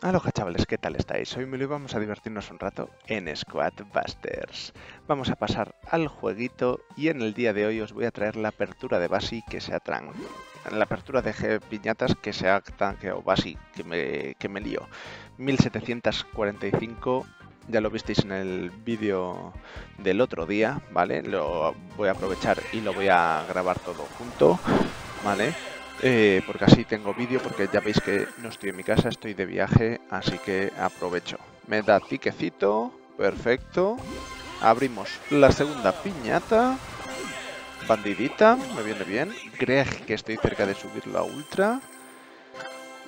Aloha chavales, ¿qué tal estáis? Hoy me lo vamos a divertirnos un rato en Squad Busters. Vamos a pasar al jueguito y en el día de hoy os voy a traer la apertura de Basi que se atran. La apertura de piñatas que se ha o Basi que me, que me lío. 1745 ya lo visteis en el vídeo del otro día, ¿vale? Lo voy a aprovechar y lo voy a grabar todo junto, ¿vale? Eh, porque así tengo vídeo, porque ya veis que no estoy en mi casa, estoy de viaje, así que aprovecho. Me da tiquecito, perfecto. Abrimos la segunda piñata. Bandidita, me viene bien. Greg, que estoy cerca de subirlo a ultra.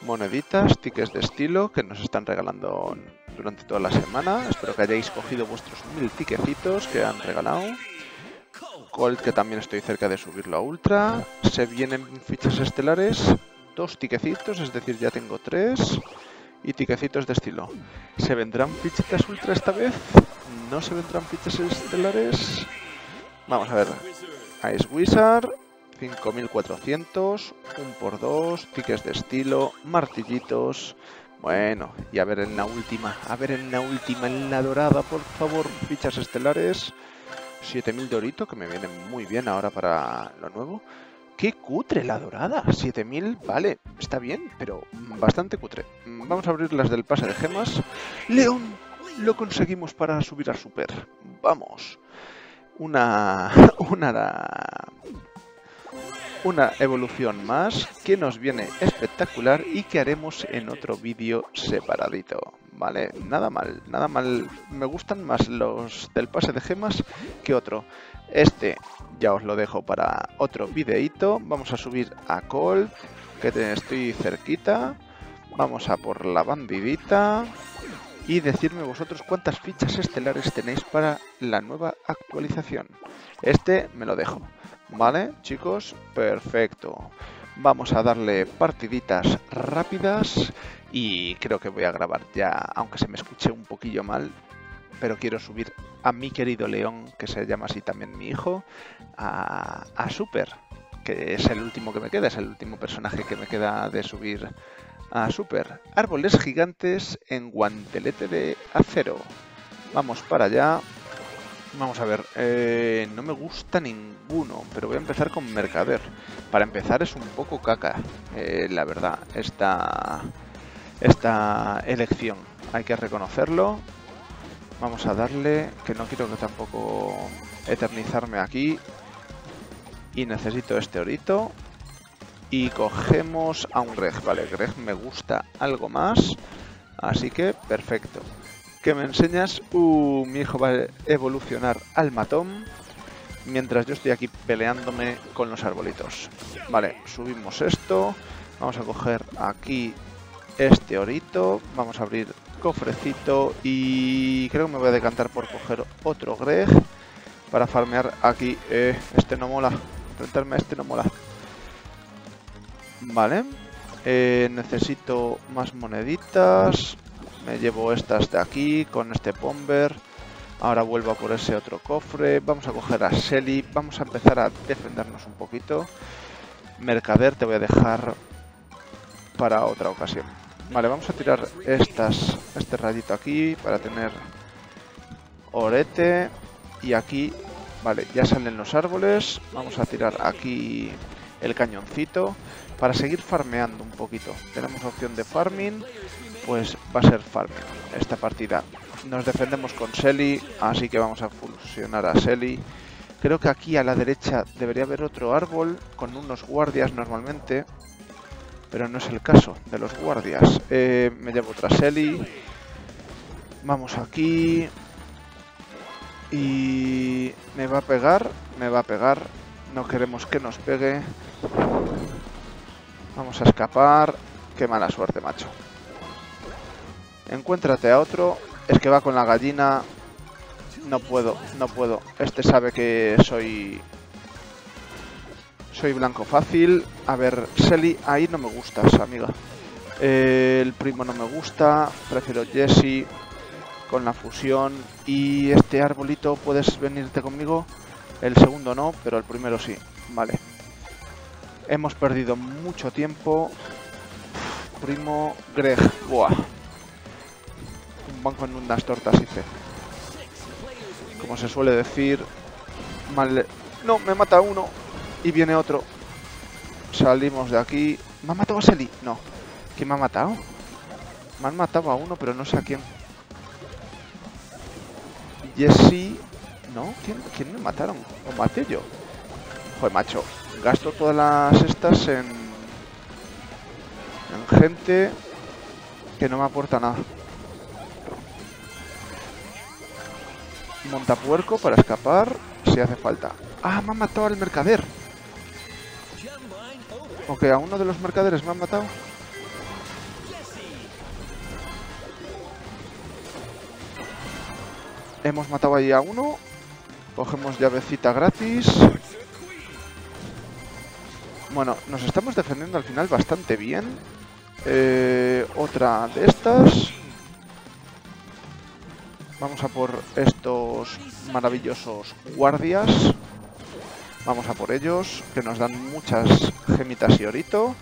Moneditas, tickets de estilo, que nos están regalando durante toda la semana. Espero que hayáis cogido vuestros mil tiquecitos que han regalado. Colt, que también estoy cerca de subirlo a Ultra. Se vienen fichas estelares, dos tiquecitos, es decir, ya tengo tres. Y tiquecitos de estilo. ¿Se vendrán fichitas Ultra esta vez? ¿No se vendrán fichas estelares? Vamos a ver. Ice Wizard, 5400, un por dos, tickets de estilo, martillitos. Bueno, y a ver en la última, a ver en la última, en la dorada, por favor, fichas estelares. 7000 de orito, que me viene muy bien ahora para lo nuevo. ¡Qué cutre la dorada! 7000, vale, está bien, pero bastante cutre. Vamos a abrir las del pase de gemas. ¡León! Lo conseguimos para subir a super. ¡Vamos! Una... Una... Una evolución más que nos viene espectacular y que haremos en otro vídeo separadito. Vale, nada mal, nada mal. Me gustan más los del pase de gemas que otro. Este ya os lo dejo para otro videíto. Vamos a subir a Colt, que estoy cerquita. Vamos a por la bandidita. Y decirme vosotros cuántas fichas estelares tenéis para la nueva actualización. Este me lo dejo. ¿Vale, chicos? Perfecto. Vamos a darle partiditas rápidas y creo que voy a grabar ya, aunque se me escuche un poquillo mal, pero quiero subir a mi querido León, que se llama así también mi hijo, a, a Super, que es el último que me queda, es el último personaje que me queda de subir a Super. Árboles gigantes en guantelete de acero. Vamos para allá. Vamos a ver, eh, no me gusta ninguno, pero voy a empezar con Mercader. Para empezar es un poco caca, eh, la verdad, esta, esta elección. Hay que reconocerlo. Vamos a darle, que no quiero que tampoco eternizarme aquí. Y necesito este orito. Y cogemos a un Greg. Vale, Greg me gusta algo más. Así que perfecto. ¿Qué me enseñas? Uh, mi hijo va a evolucionar al matón. Mientras yo estoy aquí peleándome con los arbolitos. Vale, subimos esto. Vamos a coger aquí este orito. Vamos a abrir cofrecito. Y creo que me voy a decantar por coger otro Greg. Para farmear aquí. Eh, este no mola. Enfrentarme a este no mola. Vale. Eh, necesito más moneditas. Me llevo estas de aquí con este bomber. Ahora vuelvo a por ese otro cofre. Vamos a coger a Shelly. Vamos a empezar a defendernos un poquito. Mercader te voy a dejar para otra ocasión. Vale, vamos a tirar estas, este rayito aquí para tener orete. Y aquí, vale, ya salen los árboles. Vamos a tirar aquí el cañoncito para seguir farmeando un poquito. Tenemos opción de farming pues va a ser farming esta partida. Nos defendemos con Selly, así que vamos a fusionar a Selly. Creo que aquí a la derecha debería haber otro árbol con unos guardias normalmente, pero no es el caso de los guardias. Eh, me llevo otra Selly. Vamos aquí. Y me va a pegar, me va a pegar. No queremos que nos pegue. Vamos a escapar. Qué mala suerte, macho. Encuéntrate a otro. Es que va con la gallina. No puedo, no puedo. Este sabe que soy... Soy blanco fácil. A ver, Selly, ahí no me gustas, amiga. el primo no me gusta. Prefiero Jesse con la fusión. Y este arbolito, ¿puedes venirte conmigo? El segundo no, pero el primero sí. Vale. Hemos perdido mucho tiempo. Primo Greg. Buah. Van con unas tortas y fe. Como se suele decir. No, me mata uno y viene otro. Salimos de aquí. ¿Me ha matado a Selly? No. ¿Quién me ha matado? Me han matado a uno, pero no sé a quién. Jesse... ¿No? ¿Quién, me mataron? ¿O maté yo? Joder, macho. Gasto todas las estas en... En gente que no me aporta nada. Montapuerco para escapar si hace falta. ¡Ah, me han matado al mercader! Ok, a uno de los mercaderes me han matado. Hemos matado ahí a uno. Cogemos llavecita gratis. Bueno, nos estamos defendiendo al final bastante bien. Eh, otra de estas. Vamos a por estos maravillosos guardias. Vamos a por ellos, que nos dan muchas gemitas y orito.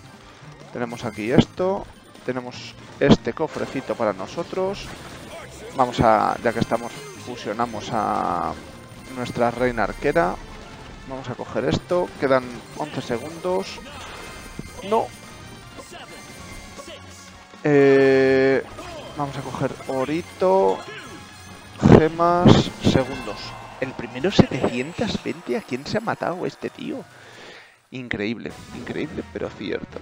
Tenemos aquí esto. Tenemos este cofrecito para nosotros. Vamos a, ya que estamos, fusionamos a nuestra reina arquera. Vamos a coger esto. Quedan 11 segundos. No. Eh, vamos a coger orito. Gemas. Segundos. El primero 720. ¿A quién se ha matado este tío? Increíble. Increíble, pero cierto.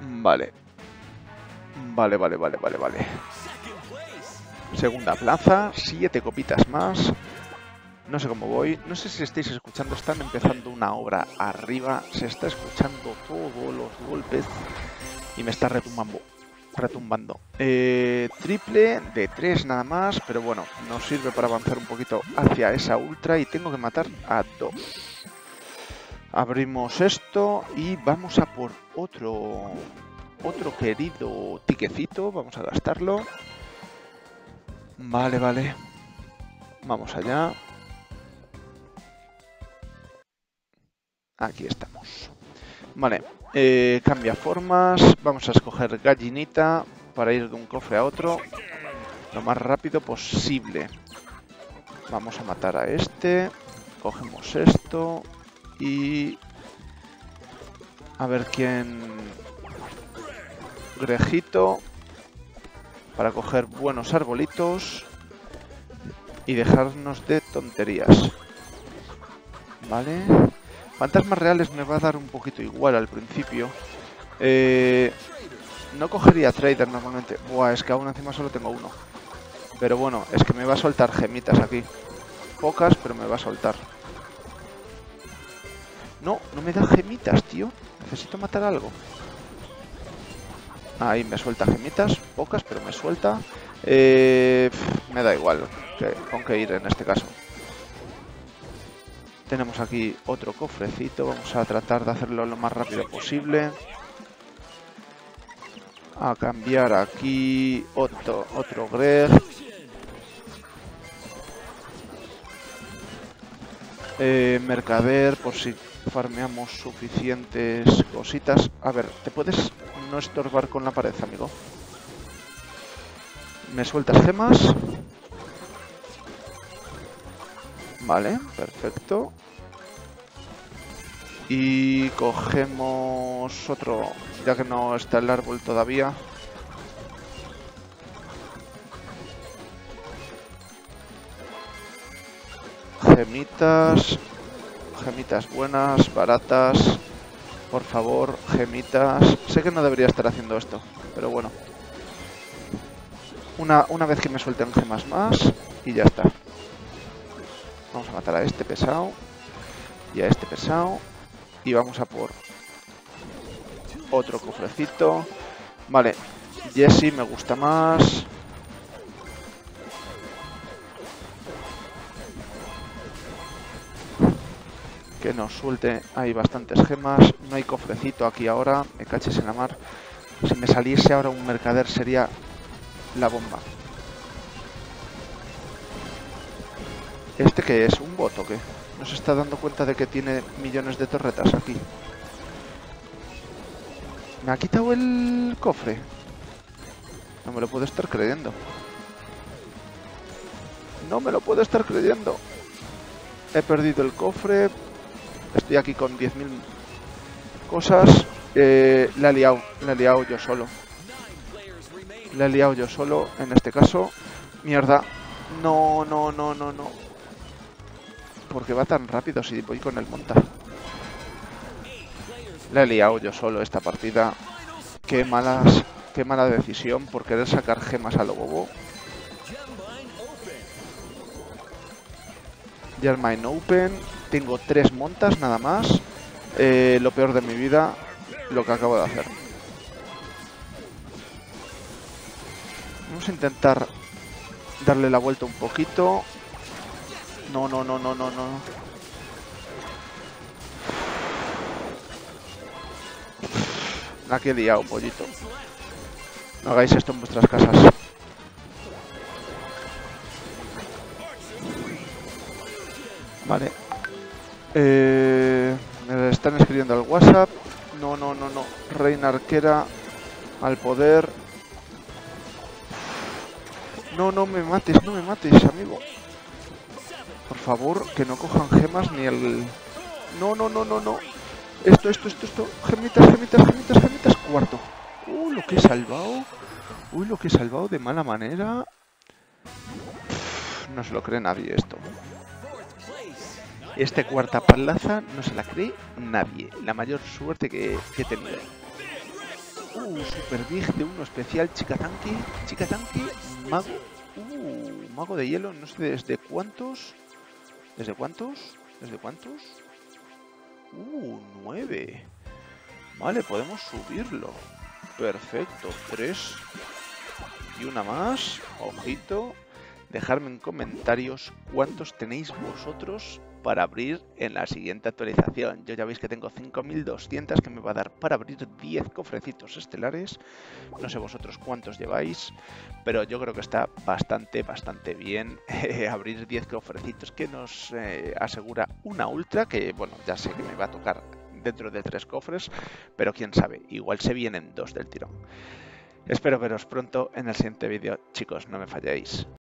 Vale. Vale, vale, vale, vale, vale. Segunda plaza, siete copitas más. No sé cómo voy, no sé si estáis escuchando, están empezando una obra arriba, se está escuchando todos los golpes y me está retumbando. Retumbando. Eh, triple de tres nada más, pero bueno, nos sirve para avanzar un poquito hacia esa ultra y tengo que matar a dos. Abrimos esto y vamos a por otro, otro querido tiquecito, vamos a gastarlo. Vale, vale. Vamos allá. Aquí estamos. Vale, eh, cambia formas. Vamos a escoger gallinita para ir de un cofre a otro lo más rápido posible. Vamos a matar a este. Cogemos esto. Y... A ver quién... Grejito para coger buenos arbolitos y dejarnos de tonterías. Vale. Fantasmas reales me va a dar un poquito igual al principio. Eh, no cogería trader normalmente. Buah, es que aún encima solo tengo uno. Pero bueno, es que me va a soltar gemitas aquí. Pocas, pero me va a soltar. No, no me da gemitas, tío. Necesito matar algo. Ahí me suelta gemitas, pocas, pero me suelta. Eh, me da igual con qué ir en este caso. Tenemos aquí otro cofrecito, vamos a tratar de hacerlo lo más rápido posible. A cambiar aquí otro, otro Greg. Eh, mercader, por si farmeamos suficientes cositas. A ver, ¿te puedes no estorbar con la pared, amigo? ¿Me sueltas gemas? Vale, perfecto. Y cogemos otro, ya que no está el árbol todavía. Gemitas, Gemitas buenas, baratas. Por favor, gemitas. Sé que no debería estar haciendo esto, pero bueno. Una, una vez que me suelten gemas más y ya está. Vamos a matar a este pesado y a este pesado. Y vamos a por otro cofrecito. Vale, Jesse me gusta más. que nos suelte. Hay bastantes gemas. No hay cofrecito aquí ahora. Me caches en la mar. Si me saliese ahora un mercader sería la bomba. ¿Este que es? ¿Un voto que ¿No se está dando cuenta de que tiene millones de torretas aquí? ¿Me ha quitado el cofre? No me lo puedo estar creyendo. No me lo puedo estar creyendo. He perdido el cofre. Estoy aquí con 10.000 cosas. Eh, la he liado, la he liado yo solo. La he liado yo solo en este caso. Mierda. No, no, no, no, no. Porque va tan rápido si voy con el monta. La he liado yo solo esta partida. Qué malas, qué mala decisión por querer sacar gemas a lo bobo. Germine Open. Tengo tres montas nada más. Eh, lo peor de mi vida, lo que acabo de hacer. Vamos a intentar darle la vuelta un poquito. No, no, no, no, no, no. La que he liado, pollito. No hagáis esto en vuestras casas. Vale. Eh, me están escribiendo al WhatsApp. No, no, no, no. Reina arquera al poder. No, no me mates, no me mates, amigo. Favor, que no cojan gemas ni el... No, no, no, no, no. Esto, esto, esto, esto. Gemitas, gemitas, gemitas, gemitas. Cuarto. Uh, lo que he salvado. Uy, lo que he salvado de mala manera. No se lo cree nadie esto. Este cuarta palaza no se la cree nadie. La mayor suerte que, he tenido. Uh, super big de uno especial, chica tanque, chica tanque, mago. Uh, mago de hielo, no sé desde cuántos. ¿Desde cuántos? ¿Desde cuántos? Uh, nueve. Vale, podemos subirlo. Perfecto, tres. Y una más. Ojito. Dejadme en comentarios cuántos tenéis vosotros para abrir en la siguiente actualización. Yo ya veis que tengo 5200 que me va a dar para abrir 10 cofrecitos estelares. No sé vosotros cuántos lleváis, pero yo creo que está bastante, bastante bien eh, abrir 10 cofrecitos que nos eh, asegura una ultra, que bueno, ya sé que me va a tocar dentro de tres cofres, pero quién sabe, igual se vienen dos del tirón. Espero veros pronto en el siguiente vídeo, chicos, no me falléis.